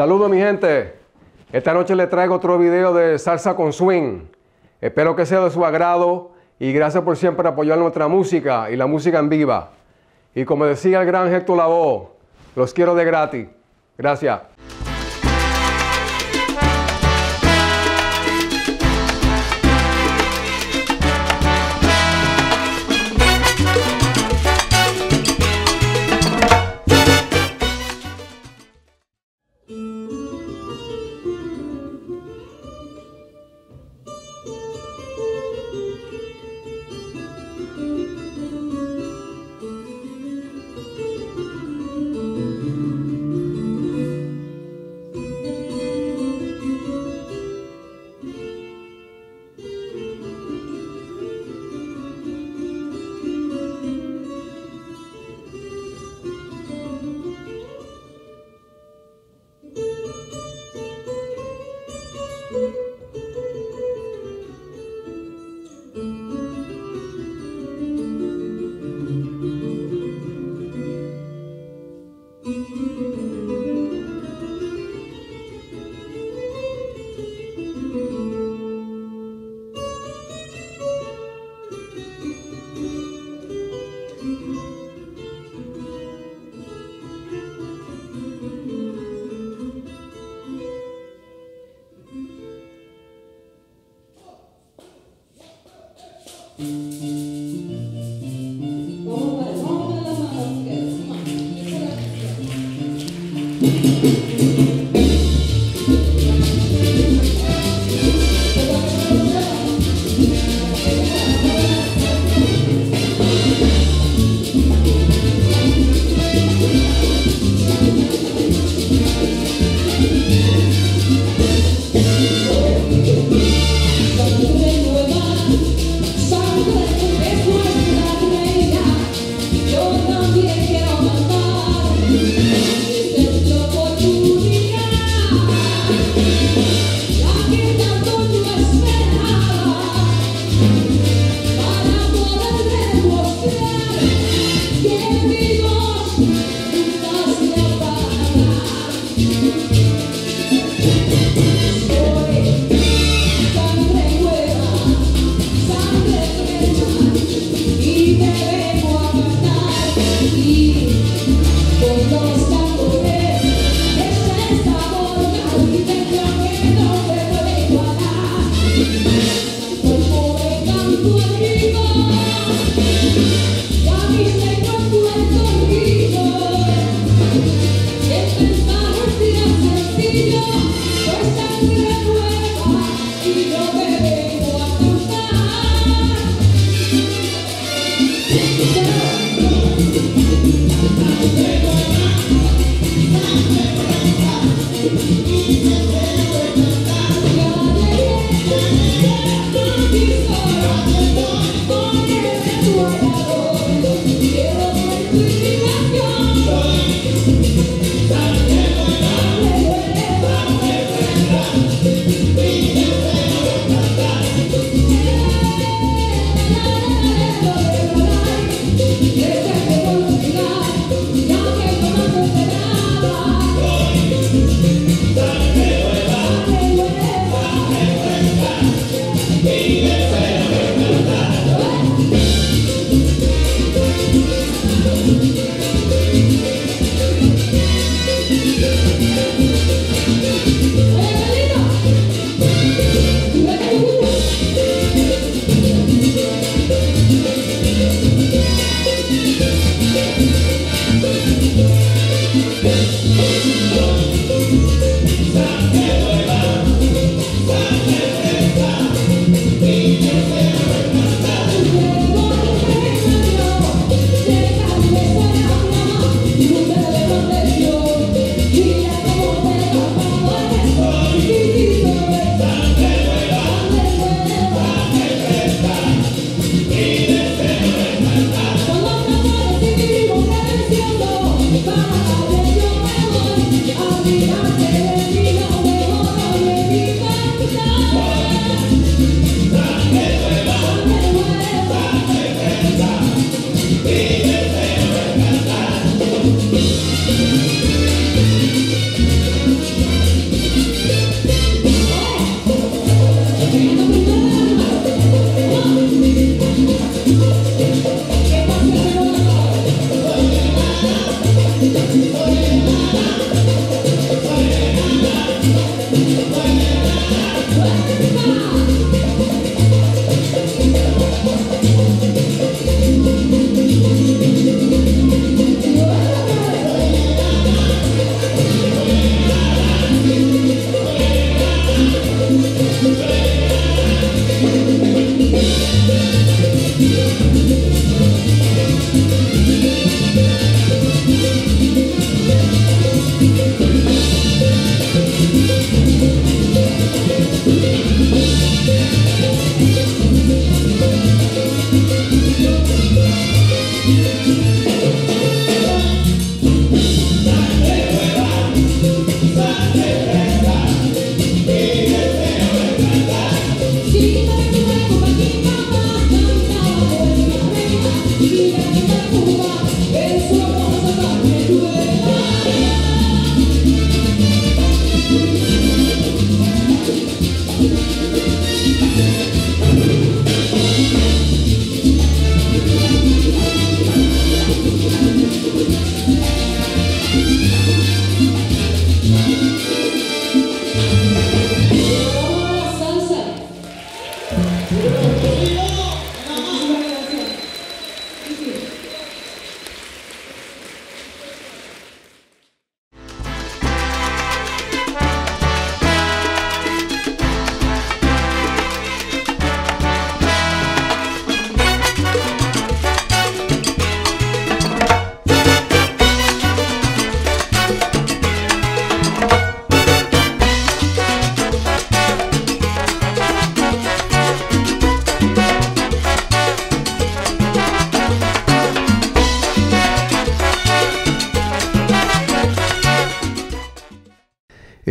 Saludos mi gente. Esta noche les traigo otro video de salsa con swing. Espero que sea de su agrado y gracias por siempre apoyar nuestra música y la música en viva. Y como decía el gran Héctor Lavoe, los quiero de gratis. Gracias. Thank you.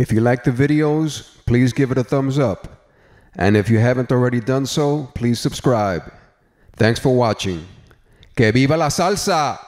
If you like the videos, please give it a thumbs up. And if you haven't already done so, please subscribe. Thanks for watching. ¡Que viva la salsa!